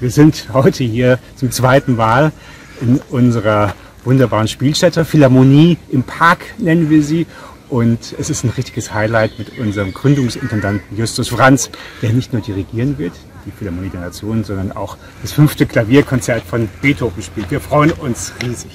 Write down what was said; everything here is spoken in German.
Wir sind heute hier zum zweiten Mal in unserer wunderbaren Spielstätte, Philharmonie im Park nennen wir sie. Und es ist ein richtiges Highlight mit unserem Gründungsintendanten Justus Franz, der nicht nur dirigieren wird, die Philharmonie der Nation, sondern auch das fünfte Klavierkonzert von Beethoven spielt. Wir freuen uns riesig.